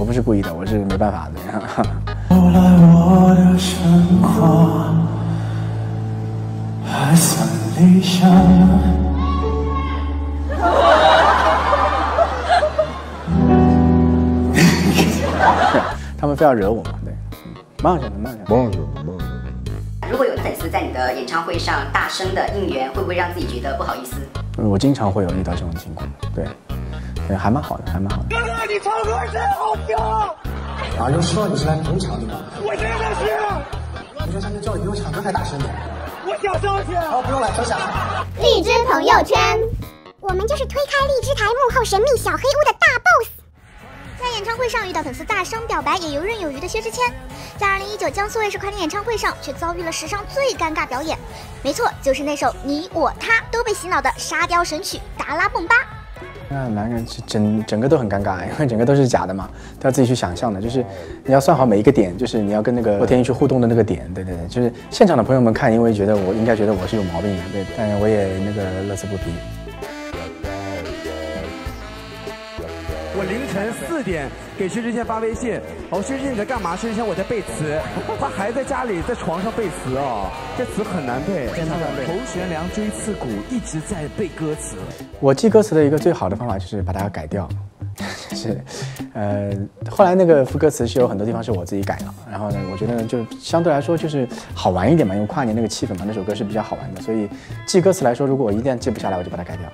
我不是故意的，我是没办法的。后来我的生活还算理想。他们非要惹我嘛？对，蛮好笑的，蛮好笑的。梦想，梦想。如果有粉丝在你的演唱会上大声的应援，会不会让自己觉得不好意思？我经常会有遇到这种情况，对，对，还蛮好的，还蛮好的。哥哥，你唱歌真好听！啊，就说你是来捧场的吗？我真的是。你说上面叫你比我唱歌还大声点。我想上去。好，不用了，收下。荔枝朋友圈，我们就是推开荔枝台幕后神秘小黑屋的大 boss。在演唱会上遇到粉丝大声表白也游刃有余的薛之谦，在二零一九江苏卫视跨年演唱会上却遭遇了史上最尴尬表演。没错，就是那首你我他都被洗脑的沙雕神曲《达拉崩吧》。那男人是整整个都很尴尬，因为整个都是假的嘛，都要自己去想象的，就是你要算好每一个点，就是你要跟那个洛天依去互动的那个点，对对对，就是现场的朋友们看，因为觉得我应该觉得我是有毛病的，对，但我也那个乐此不疲。我凌晨四点给薛之谦发微信，哦，薛之谦你在干嘛？薛之谦我在背词，他还在家里在床上背词哦，这词很难背，真的难背。头悬梁锥刺股，一直在背歌词。我记歌词的一个最好的方法就是把它改掉，是，呃，后来那个副歌词是有很多地方是我自己改了，然后呢，我觉得就相对来说就是好玩一点嘛，因为跨年那个气氛嘛，那首歌是比较好玩的，所以记歌词来说，如果我一旦记不下来，我就把它改掉。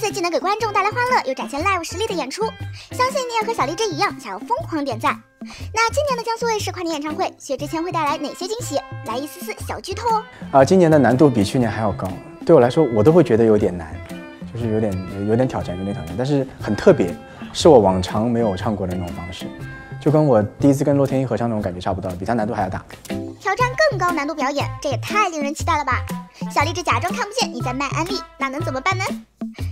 这次既能给观众带来欢乐，又展现 live 实力的演出，相信你也和小荔枝一样想要疯狂点赞。那今年的江苏卫视跨年演唱会，薛之谦会带来哪些惊喜？来一丝丝小剧透哦。啊，今年的难度比去年还要高，对我来说我都会觉得有点难，就是有点有点挑战，有点挑战，但是很特别，是我往常没有唱过的那种方式，就跟我第一次跟洛天依合唱那种感觉差不多，比他难度还要大。挑战更高难度表演，这也太令人期待了吧！小荔枝假装看不见你在卖安利，那能怎么办呢？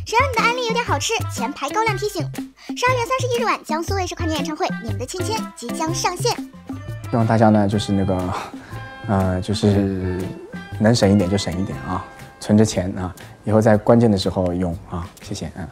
谁让你的安利有点好吃？前排高亮提醒：十二月三十一日晚，江苏卫视跨年演唱会，你们的芊芊即将上线。希望大家呢，就是那个，呃，就是能省一点就省一点啊，存着钱啊，以后在关键的时候用啊，谢谢，嗯。